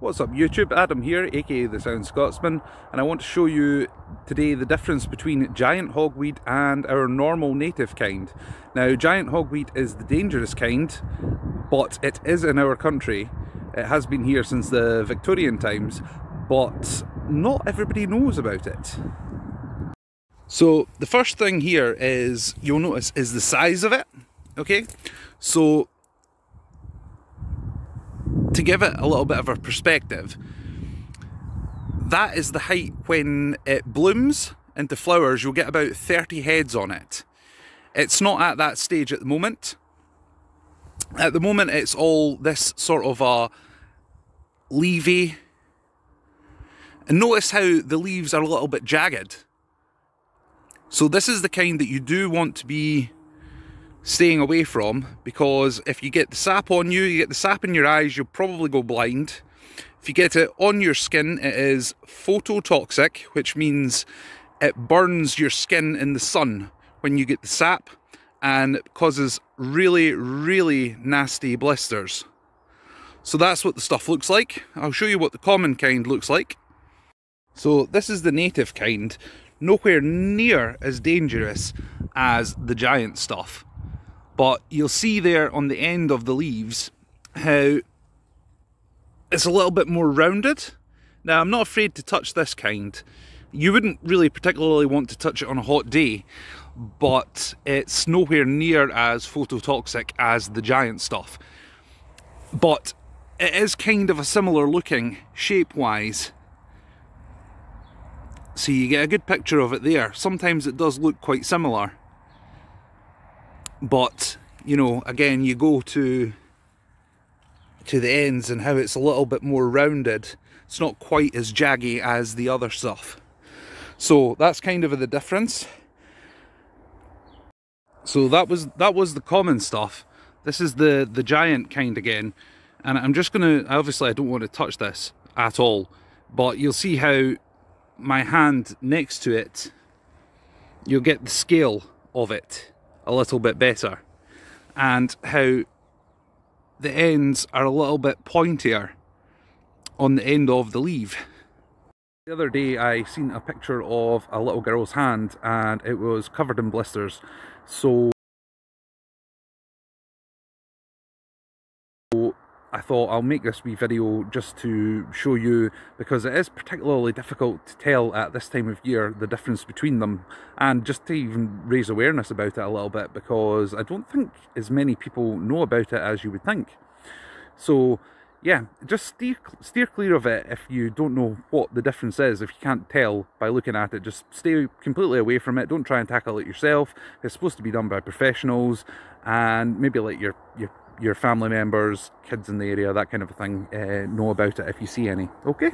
What's up YouTube, Adam here, aka The Sound Scotsman, and I want to show you today the difference between giant hogweed and our normal native kind. Now giant hogweed is the dangerous kind, but it is in our country. It has been here since the Victorian times, but not everybody knows about it. So the first thing here is, you'll notice, is the size of it, okay? So to give it a little bit of a perspective, that is the height when it blooms into flowers, you'll get about 30 heads on it. It's not at that stage at the moment. At the moment, it's all this sort of a leafy. And notice how the leaves are a little bit jagged. So this is the kind that you do want to be staying away from because if you get the sap on you, you get the sap in your eyes, you'll probably go blind. If you get it on your skin, it is phototoxic, which means it burns your skin in the sun when you get the sap and causes really, really nasty blisters. So that's what the stuff looks like. I'll show you what the common kind looks like. So this is the native kind, nowhere near as dangerous as the giant stuff. But you'll see there on the end of the leaves how it's a little bit more rounded. Now I'm not afraid to touch this kind. You wouldn't really particularly want to touch it on a hot day, but it's nowhere near as phototoxic as the giant stuff. But it is kind of a similar looking shape-wise. So you get a good picture of it there. Sometimes it does look quite similar but you know again you go to to the ends and how it's a little bit more rounded it's not quite as jaggy as the other stuff. So that's kind of the difference. So that was that was the common stuff. This is the the giant kind again. And I'm just gonna obviously I don't want to touch this at all but you'll see how my hand next to it you'll get the scale of it a little bit better and how the ends are a little bit pointier on the end of the leaf. The other day I seen a picture of a little girl's hand and it was covered in blisters so I thought I'll make this wee video just to show you because it is particularly difficult to tell at this time of year the difference between them and just to even raise awareness about it a little bit because I don't think as many people know about it as you would think. So yeah, just steer, steer clear of it if you don't know what the difference is. If you can't tell by looking at it, just stay completely away from it. Don't try and tackle it yourself. It's supposed to be done by professionals and maybe let your, your your family members, kids in the area, that kind of a thing, uh, know about it if you see any. Okay?